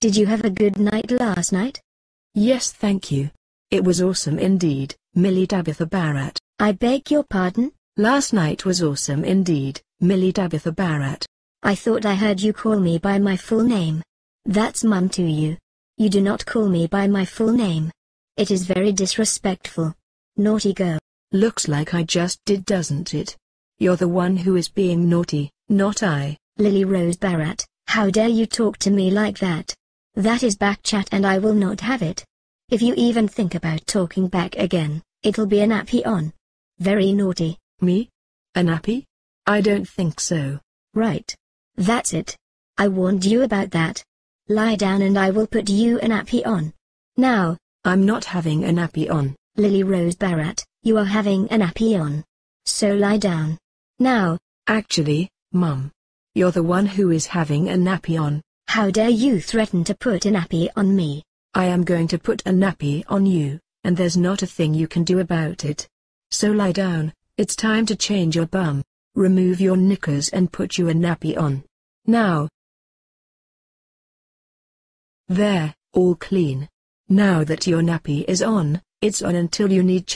Did you have a good night last night? Yes thank you. It was awesome indeed, Millie Tabitha Barratt. I beg your pardon? Last night was awesome indeed, Millie Tabitha Barratt. I thought I heard you call me by my full name. That's mum to you. You do not call me by my full name. It is very disrespectful. Naughty girl. Looks like I just did doesn't it? You're the one who is being naughty, not I. Lily Rose Barratt, how dare you talk to me like that? That is backchat and I will not have it. If you even think about talking back again, it'll be a nappy on. Very naughty. Me? A nappy? I don't think so. Right. That's it. I warned you about that. Lie down and I will put you a nappy on. Now. I'm not having a nappy on. Lily Rose Barratt, you are having a nappy on. So lie down. Now. Actually, Mum. You're the one who is having a nappy on. How dare you threaten to put a nappy on me? I am going to put a nappy on you, and there's not a thing you can do about it. So lie down, it's time to change your bum. Remove your knickers and put you a nappy on. Now. There, all clean. Now that your nappy is on, it's on until you need